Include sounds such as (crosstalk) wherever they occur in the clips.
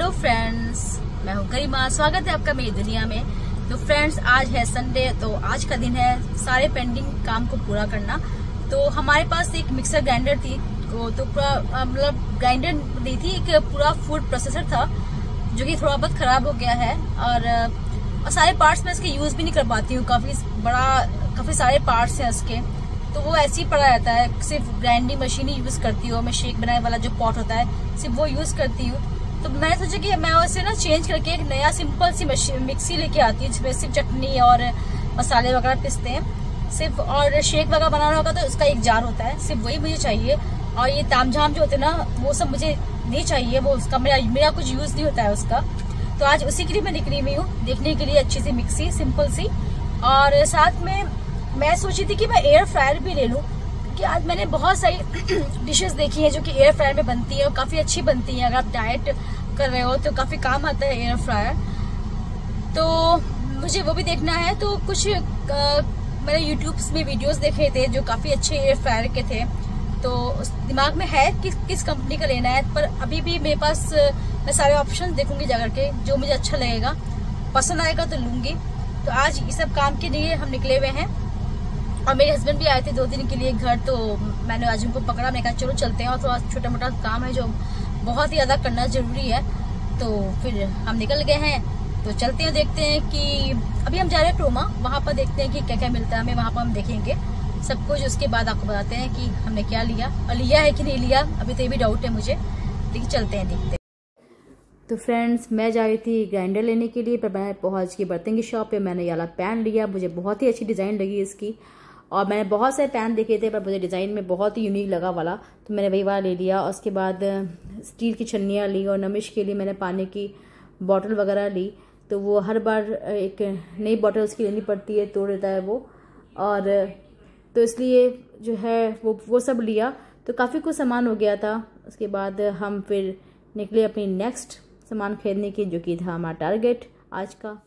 Hello friends मैं हूँ गरिमा। स्वागत है आपका मेरी दुनिया में। तो फ्रेंड्स आज है संडे तो आज का दिन है सारे पेंडिंग काम को पूरा करना। तो हमारे पास एक मिक्सर ग्राइंडर थी तो पूरा मतलब ग्राइंडर दी थी एक पूरा फ़ूड प्रोसेसर था जो कि थोड़ा बहुत खराब हो गया है। और, और सारे पार्ट्स मैं इसके यूज़ भी नहीं कर पाती हूँ काफ़ी बड़ा काफ़ी सारे पार्ट्स हैं उसके तो वो ऐसे ही पड़ा रहता है सिर्फ़ ग्राइंडिंग मशीन ही यूज़ करती हूँ। मैं शेक बनाने वाला जो पॉट होता है सिर्फ़ वो यूज़ करती हूँ। तो मैंने सोचा कि मैं उसे ना चेंज करके एक नया सिंपल सी मशीन मिक्सी लेके आती हूँ, जिसमें सिर्फ़ चटनी और मसाले वगैरह पिसते हैं। सिर्फ़ और शेक वगैरह बनाना होगा तो उसका एक जार होता है। सिर्फ़ वही मुझे चाहिए। और ये तामझाम जो होते हैं ना, वो सब मुझे नहीं चाहिए, वो उसका मेरा मेरा कुछ यूज़ नहीं होता है उसका। तो आज उसी के लिए मैं निकली हुई हूँ, देखने के लिए अच्छी सी मिक्सी सिंपल सी। और साथ में मैं सोची थी कि मैं एयर फ्रायर भी ले लूँ। क्योंकि आज मैंने बहुत सारी (clears throat) डिशेस देखी हैं जो कि एयर फ्रायर में बनती है और काफ़ी अच्छी बनती हैं। अगर आप डाइट कर रहे हो तो काफ़ी काम आता है एयर फ्रायर तो मुझे वो भी देखना है। तो कुछ मैंने यूट्यूब में वीडियोस देखे थे जो काफ़ी अच्छे एयर फ्रायर के थे। तो दिमाग में है कि किस कंपनी का लेना है, पर अभी भी मेरे पास मैं सारे ऑप्शन देखूँगी जाकर के, जो मुझे अच्छा लगेगा। पसंद आएगा तो लूँगी। तो आज ये सब काम के लिए हम निकले हुए हैं। और मेरे हस्बैंड भी आए थे दो दिन के लिए घर तो मैंने आज उनको पकड़ा। मैंने कहा, चलो चलते हैं और थोड़ा छोटा मोटा काम है जो बहुत ही ज़्यादा करना ज़रूरी है। तो फिर हम निकल गए हैं। तो चलते हैं, देखते हैं कि अभी हम जा रहे हैं टोमा वहाँ पर देखते हैं कि क्या क्या मिलता है हमें, वहाँ पर हम देखेंगे। सब कुछ, उसके बाद आपको बताते हैं कि हमने क्या लिया और लिया है कि नहीं लिया। अभी तो ये भी डाउट है मुझे। लेकिन चलते हैं, देखते हैं। तो फ्रेंड्स मैं जा रही थी ग्राइंडर लेने के लिए, पर मैं पहुँच के बर्तन की शॉप पे मैंने ये वाला पैन लिया। मुझे बहुत ही अच्छी डिज़ाइन लगी इसकी। और मैंने बहुत सारे पैन देखे थे, पर मुझे डिज़ाइन में बहुत ही यूनिक लगा वाला। तो मैंने वही वाला ले लिया। और उसके बाद स्टील की छन्नियाँ ली और नमिश के लिए मैंने पानी की बॉटल वगैरह ली। तो वो हर बार एक नई बॉटल उसकी लेनी पड़ती है, तोड़ देता है वो। और तो इसलिए जो है, वो वो सब लिया। तो काफ़ी कुछ सामान हो गया था। उसके बाद हम फिर निकले अपनी नेक्स्ट सामान खरीदने की जो कि था हमारा टारगेट आज का।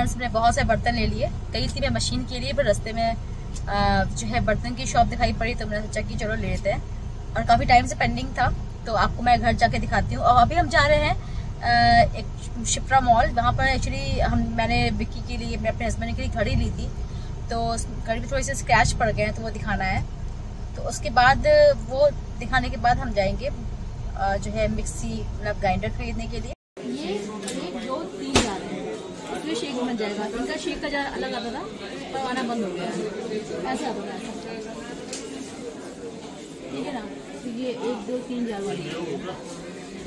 फ्रेंड्स ने बहुत से बर्तन ले लिए, कई थी मैं मशीन के लिए, पर रस्ते में जो है बर्तन की शॉप दिखाई पड़ी तो मैंने सोचा कि चलो ले लेते हैं। और काफ़ी टाइम से पेंडिंग था तो आपको मैं घर जाके दिखाती हूँ। और अभी हम जा रहे हैं एक शिप्रा मॉल वहाँ पर एक्चुअली हम, मैंने विक्की के लिए, मैं अपने हस्बैंड के लिए घड़ी ली थी तो घड़ी में थोड़ी सी स्क्रैच पड़ गए हैं तो वो दिखाना है। तो उसके बाद, वो दिखाने के बाद हम जाएँगे जो है मिक्सी मतलब ग्राइंडर खरीदने के लिए बन जाएगा। इनका शेक का जार अलग आता था, पर आना बंद हो गया। ऐसा आता था। ठीक है ना? तो ये एक, दो, तीन जार वाली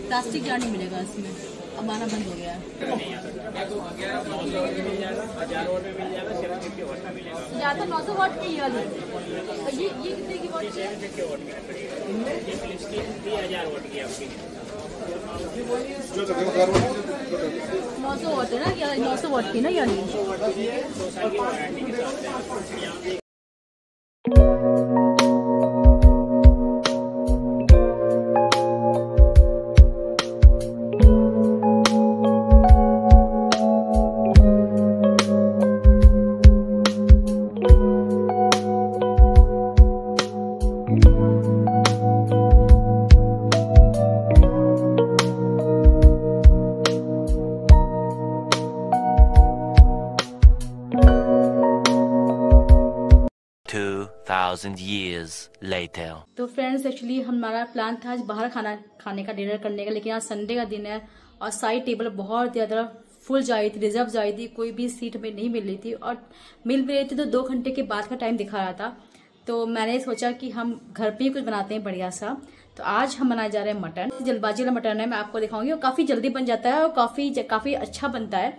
प्लास्टिक जार नहीं मिलेगा इसमें। अब आना बंद हो गया। ज़्यादा नौ सौ वाट की वाली। ये ये कितने की वाट है? नौ सौ वोट है ना या नौ सौ वोट की ना यानी? Thousand years later. तो फ्रेंड्स एक्चुअली हमारा प्लान था आज बाहर खाना, खाने का डिनर करने का, लेकिन आज संडे का दिन है और साइड टेबल बहुत ज़्यादा फुल जा रही थी रिज़र्व जा रही थी, कोई भी सीट हमें नहीं मिल रही थी और मिल भी रही थी तो दो घंटे के बाद का टाइम दिखा रहा था। तो मैंने सोचा कि हम घर पे ही कुछ बनाते हैं बढ़िया सा। तो आज हम बनाए जा रहे हैं मटन। जल्दबाजी वाला मटन है, मैं आपको दिखाऊँगी और काफ़ी जल्दी बन जाता है और काफ़ी काफ़ी अच्छा बनता है।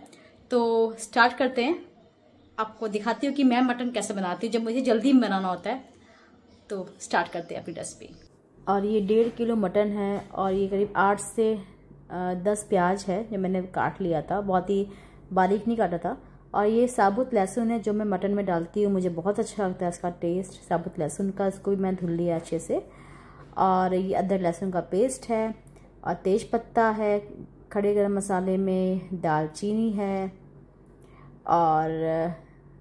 तो स्टार्ट करते हैं। आपको दिखाती हूँ कि मैं मटन कैसे बनाती हूँ, जब मुझे जल्दी बनाना होता है। तो स्टार्ट करते हैं अपनी रेसिपी और ये डेढ़ किलो मटन है और ये करीब आठ से दस प्याज है जो मैंने काट लिया था। बहुत ही बारीक नहीं काटा था। और ये साबुत लहसुन है जो मैं मटन में डालती हूँ। मुझे बहुत अच्छा लगता है इसका टेस्ट साबुत लहसुन का, इसको भी मैं धुल लिया अच्छे से। और ये अदरक लहसुन का पेस्ट है और तेज पत्ता है, खड़े गरम मसाले में दालचीनी है और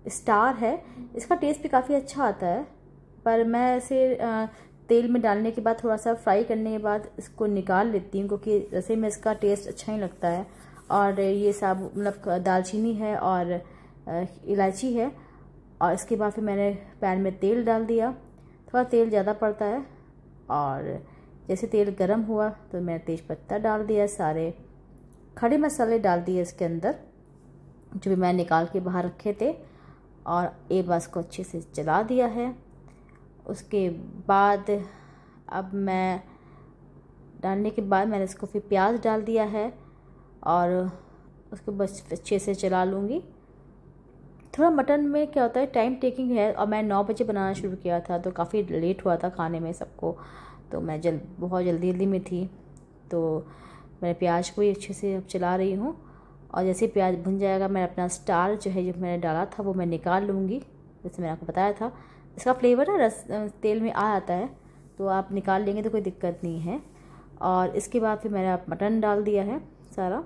स्टार है। इसका टेस्ट भी काफ़ी अच्छा आता है। पर मैं इसे तेल में डालने के बाद थोड़ा सा फ्राई करने के बाद इसको निकाल लेती हूँ क्योंकि जैसे में इसका टेस्ट अच्छा ही लगता है। और ये सब मतलब दालचीनी है और इलायची है। और इसके बाद फिर मैंने पैन में तेल डाल दिया। थोड़ा तेल ज़्यादा पड़ता है और जैसे तेल गर्म हुआ तो मैंने तेज पत्ता डाल दिया, सारे खड़े मसाले डाल दिए इसके अंदर, जो भी मैं निकाल के बाहर रखे थे। और एक बार इसको अच्छे से चला दिया है। उसके बाद अब मैं, डालने के बाद मैंने इसको फिर प्याज डाल दिया है और उसको बस अच्छे से चला लूँगी। थोड़ा मटन में क्या होता है टाइम टेकिंग है और मैं नौ बजे बनाना शुरू किया था तो काफ़ी लेट हुआ था खाने में सबको तो मैं जल, बहुत जल्दी जल्दी में थी तो मैंने प्याज को ही अच्छे से अब चला रही हूँ और जैसे प्याज भुन जाएगा, मैं अपना स्टार जो है जो मैंने डाला था वो मैं निकाल लूँगी, जैसे मैंने आपको बताया था। इसका फ्लेवर ना रस तेल में आ जाता है तो आप निकाल लेंगे तो कोई दिक्कत नहीं है। और इसके बाद फिर मैंने आप मटन डाल दिया है सारा।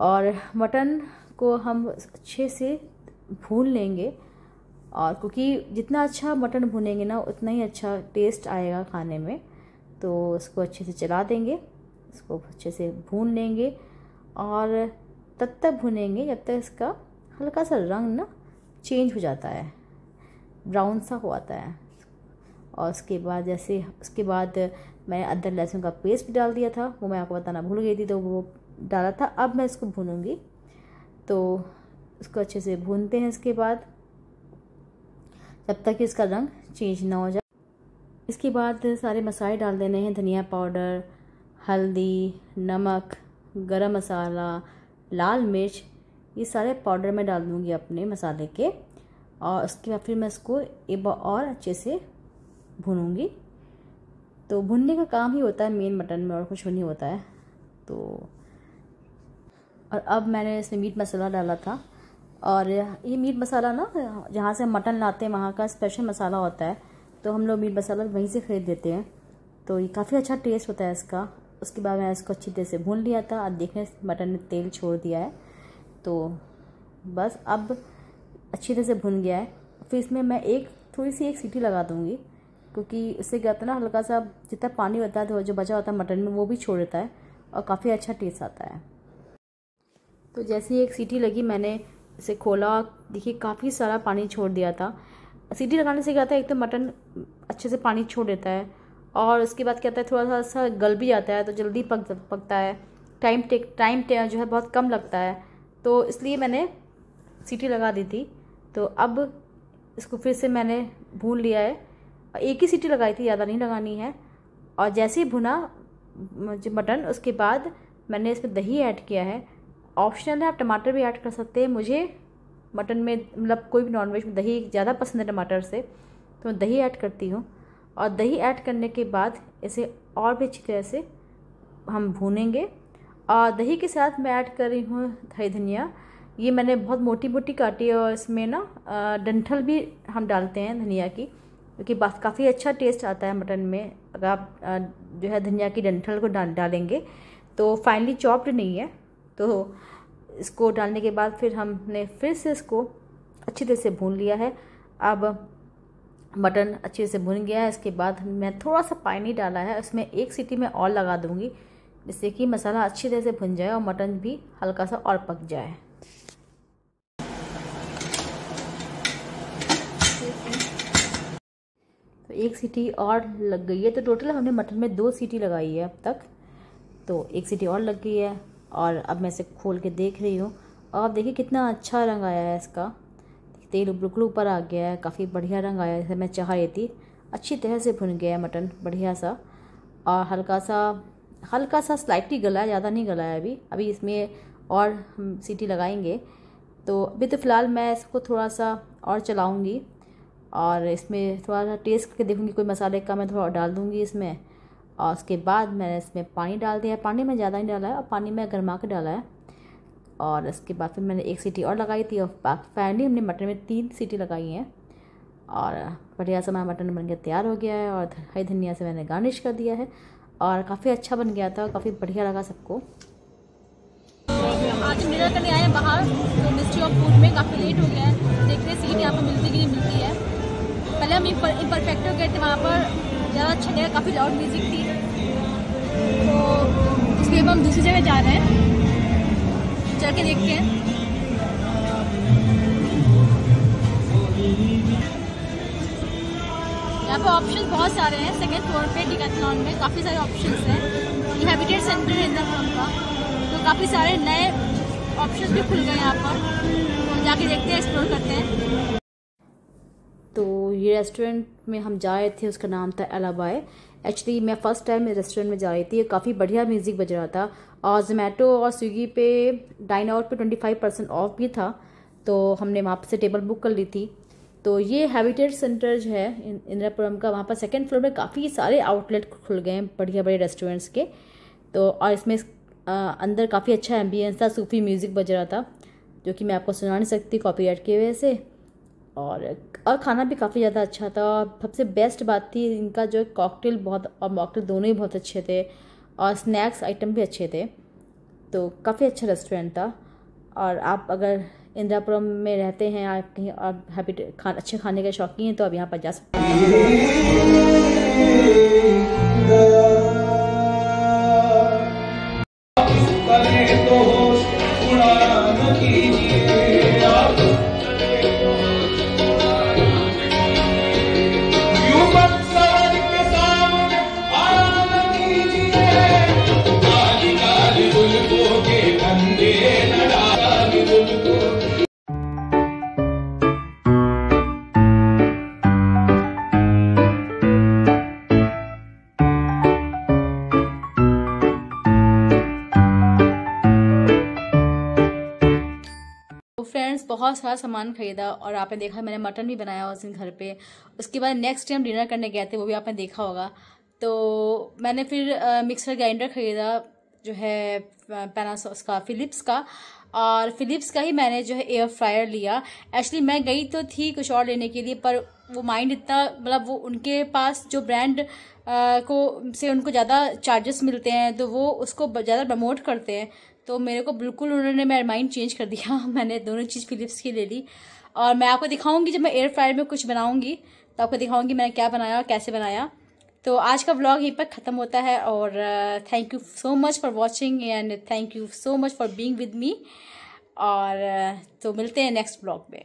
और मटन को हम अच्छे से भून लेंगे, और क्योंकि जितना अच्छा मटन भुनेंगे ना, उतना ही अच्छा टेस्ट आएगा खाने में। तो इसको अच्छे से चला देंगे, इसको अच्छे से भून लेंगे, और तब तक भुनेंगे जब तक इसका हल्का सा रंग ना चेंज हो जाता है। ब्राउन सा हो आता है और उसके बाद जैसे, उसके बाद मैं अदर लहसुन का पेस्ट भी डाल दिया था। वो मैं आपको बताना भूल गई थी तो वो डाला था। अब मैं इसको भूनूँगी। तो इसको अच्छे से भूनते हैं इसके बाद। जब तक इसका रंग चेंज ना हो जाए। इसके बाद सारे मसाले डाल देने हैं। धनिया पाउडर हल्दी, नमक, गरम मसाला, लाल मिर्च, ये सारे पाउडर मैं डाल दूँगी अपने मसाले के। और उसके बाद फिर मैं इसको एक बार और अच्छे से भूनूँगी। तो भुनने का काम ही होता है मेन मटन में और कुछ नहीं होता है। तो और अब मैंने इसमें मीट मसाला डाला था। और ये मीट मसाला ना, जहाँ से मटन लाते हैं, वहाँ का स्पेशल मसाला होता है। तो हम लोग मीट मसाला वहीं से ख़रीद देते हैं। तो ये काफ़ी अच्छा टेस्ट होता है इसका। उसके बाद मैं इसको अच्छी तरह से भून लिया था। अब देखने मटन ने तेल छोड़ दिया है। तो बस अब अच्छी तरह से भुन गया है। फिर इसमें मैं एक, थोड़ी सी एक सीटी लगा दूँगी, क्योंकि उससे क्या होता है ना, हल्का सा जितना पानी होता है तो जो बचा होता है मटन में, वो भी छोड़ देता है और काफ़ी अच्छा टेस्ट आता है। तो जैसे ही एक सीटी लगी, मैंने इसे खोला देखिए, काफ़ी सारा पानी छोड़ दिया था। सीटी लगाने से क्या है, एक तो मटन अच्छे से पानी छोड़ देता है, और उसके बाद क्या होता है, थोड़ा सा गल भी जाता है तो जल्दी पक, पकता है। टाइम टेक टाइम जो है, बहुत कम लगता है। तो इसलिए मैंने सीटी लगा दी थी। तो अब इसको फिर से मैंने भून लिया है। एक ही सीटी लगाई थी, ज़्यादा नहीं लगानी है। और जैसे ही भुना जो मटन, उसके बाद मैंने इसमें दही ऐड किया है। ऑप्शनल है, आप टमाटर भी ऐड कर सकते हैं। मुझे मटन में मतलब कोई भी नॉनवेज में दही ज़्यादा पसंद है टमाटर से तो मैं दही ऐड करती हूँ। और दही ऐड करने के बाद इसे और भी अच्छी तरह से हम भूनेंगे। और दही के साथ मैं ऐड कर रही हूँ हरी धनिया। ये मैंने बहुत मोटी मोटी काटी है और इसमें ना डंठल भी हम डालते हैं धनिया की, क्योंकि काफ़ी अच्छा टेस्ट आता है मटन में। अगर आप जो है धनिया की डंठल को डाल, डालेंगे तो फाइनली चॉप्ड नहीं है। तो इसको डालने के बाद फिर हमने फिर से इसको अच्छी तरह से भून लिया है। अब मटन अच्छे से भुन गया है। इसके बाद मैं थोड़ा सा पानी डाला है। उसमें एक सीटी में और लगा दूँगी, जिससे कि मसाला अच्छी तरह से भुन जाए और मटन भी हल्का सा और पक जाए तो एक सीटी और लग गई है तो टोटल हमने मटन में दो सीटी लगाई है अब तक। तो एक सीटी और लग गई है, और अब मैं इसे खोल के देख रही हूँ। और आप देखिए कितना अच्छा रंग आया है इसका। तेल बिल्कुल ऊपर आ गया है, काफ़ी बढ़िया रंग आया जैसे मैं चाह रही थी। अच्छी तरह से भुन गया है मटन, बढ़िया सा। और हल्का सा हल्का सा स्लाइटली गला है, ज़्यादा नहीं गला है अभी। अभी इसमें और हम सीटी लगाएँगे। तो अभी तो फ़िलहाल मैं इसको थोड़ा सा और चलाऊँगी। और इसमें थोड़ा सा टेस्ट करके देखूँगी, कोई मसाले का मैं थोड़ा डाल दूँगी इसमें। और उसके बाद मैंने इसमें पानी डाल दिया पानी में ज़्यादा नहीं डाला है और पानी में गर्मा के डाला है। और उसके बाद फिर मैंने एक सीटी और लगाई थी और फाइनली हमने मटन में तीन सीटी लगाई हैं। और बढ़िया सा हमारा मटन बन के तैयार हो गया है और हरी धनिया से मैंने गार्निश कर दिया है। और काफ़ी अच्छा बन गया था काफ़ी बढ़िया लगा सबको। आज मेरा करने आए बाहर तो मिस्ट्री ऑफ़ फ़ूड में काफ़ी लेट हो गया है। देखते हैं सीट यहाँ पर मिलती कि नहीं मिलती है। पहले हम इम्परफेक्टो गए थे, वहाँ पर ज़्यादा अच्छा नहीं काफ़ी लाउड म्यूज़िक थी। तो इसलिए अब हम दूसरी जगह जा रहे हैं। चल के देखते हैं। यहाँ पे ऑप्शन बहुत सारे हैं। सेकेंड फ्लोर पे डिकैथलॉन में काफ़ी सारे ऑप्शन हैं। ये हैबिटेट सेंटर है इंद्रपुरम का। तो काफ़ी सारे नए ऑप्शन भी खुल गए यहाँ पर। तो जाके देखते हैं एक्सप्लोर करते हैं। तो ये रेस्टोरेंट में हम जा रहे थे, उसका नाम था अलाबाई एक्चुअली मैं फ़र्स्ट टाइम रेस्टोरेंट में जा रही थी। काफ़ी बढ़िया म्यूज़िक बज रहा था। और जोमेटो और स्विगी पे डाइन आउट पे ट्वेंटी फाइव परसेंट ऑफ़ भी था। तो हमने वहाँ से टेबल बुक कर ली थी। तो ये हैबिटेट सेंटर जो है इंदिरापुरम का, वहाँ पर सेकेंड फ्लोर में काफ़ी सारे आउटलेट खुल गए हैं बढ़िया बड़े रेस्टोरेंट्स के। तो और इसमें अंदर काफ़ी अच्छा एम्बियंस था, सूफी म्यूज़िक बज रहा था, जो कि मैं आपको सुना नहीं सकती कॉपी की वजह से। और और खाना भी काफ़ी ज़्यादा अच्छा था और सबसे बेस्ट बात थी इनका जो कॉकटेल बहुत, और मॉकटेल दोनों ही बहुत अच्छे थे और स्नैक्स आइटम भी अच्छे थे। तो काफ़ी अच्छा रेस्टोरेंट था। और आप अगर इंदिरापुरम में रहते हैं, आप कहीं और हैप्पी खा, अच्छे खाने के शौकीन हैं तो आप यहाँ पर जा सकते हैं। फ्रेंड्स बहुत सारा सामान खरीदा और आपने देखा मैंने मटन भी बनाया उस दिन घर पे। उसके बाद नेक्स्ट टाइम डिनर करने गए थे, वो भी आपने देखा होगा। तो मैंने फिर मिक्सर ग्राइंडर ख़रीदा, जो है पैनासोस का फ़िलिप्स का। और फ़िलिप्स का ही मैंने, जो है एयर फ्रायर लिया। एक्चुअली मैं गई तो थी कुछ और लेने के लिए, पर वो माइंड इतना मतलब वो उनके पास जो ब्रांड को, से उनको ज़्यादा चार्जेस मिलते हैं तो वो उसको ज़्यादा प्रमोट करते हैं। तो मेरे को बिल्कुल उन्होंने मेरा माइंड चेंज कर दिया। (laughs) मैंने दोनों चीज़ फिलिप्स की ले ली। और मैं आपको दिखाऊँगी, जब मैं एयर फ्रायर में कुछ बनाऊँगी तो आपको दिखाऊँगी मैंने क्या बनाया और कैसे बनाया। तो आज का ब्लॉग यहीं पर ख़त्म होता है और thank you so much for watching and thank you so much for being with me और तो मिलते हैं नेक्स्ट ब्लॉग में।